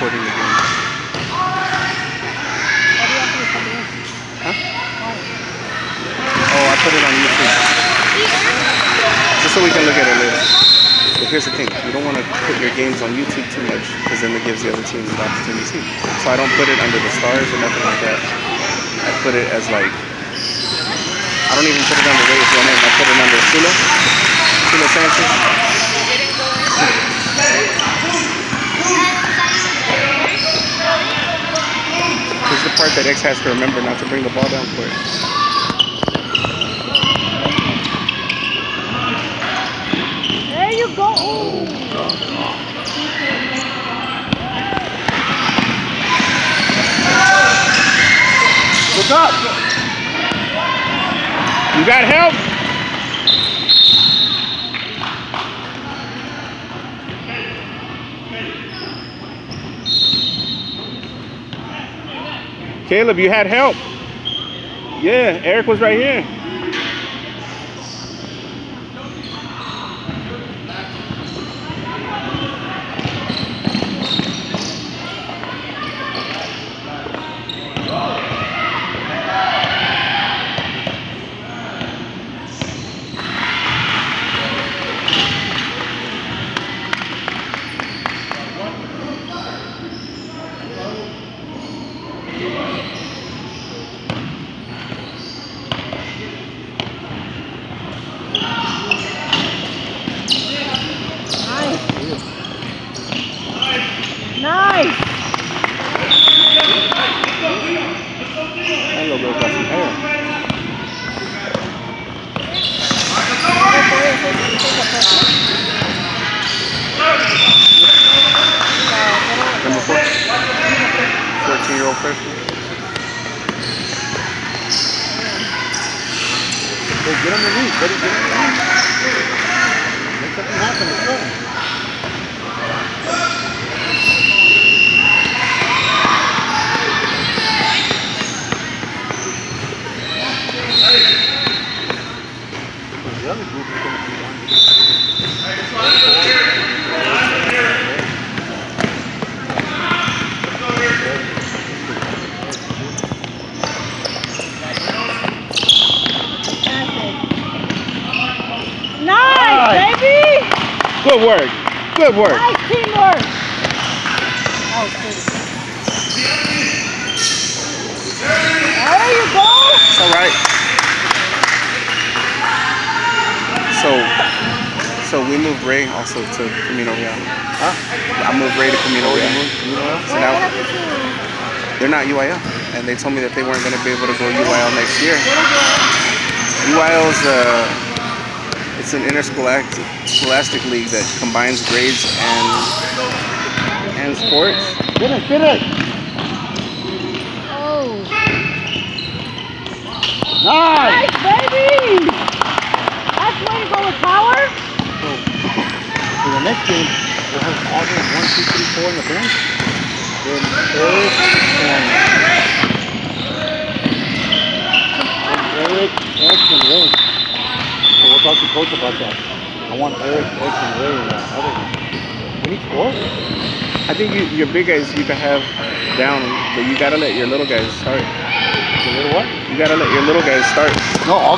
recording. Huh? Oh, I put it on YouTube. Just so we can look at it later. But here's the thing, you don't want to put your games on YouTube too much because then it gives the other team the opportunity to see. So I don't put it under the Starz or nothing like that. I put it as like, I don't even put it under Ray's real name. I put it under Chulo. Chulo Sanchez. This is the part that X has to remember not to bring the ball down for it. There you go. Look up! You got help? Caleb, you had help. Yeah, Eric was right here. Nice. That little girl got some hair. Number four. 14 year old freshman. Hey, get underneath, buddy. Get underneath. Make something happen. Let's go. The other group is going to be on. Nice, baby. Good work. Good work. Nice teamwork. Oh. There you go. It's all right. So, so we moved Ray also to Camino Real. Huh? I moved Ray to Camino Oh, Real. moved? You know? So now they're not UIL, and they told me that they weren't going to be able to go UIL next year. UIL's uh, it's an interscholastic scholastic league that combines grades and and sports. Get it, get it. Oh. Nice. Nice, baby. That's the way to go with power. So, for the next game, we'll have Auburn 1, 2, 3, 4 on the bench. Then Eric and then Eric, X, and Ray. So we'll talk to coach about that. I want Eric, X, and Ray and uh, other. We need score. I think you, your big guys you can have down, but you gotta let your little guys start. You know what? You gotta let your little guys start. No, all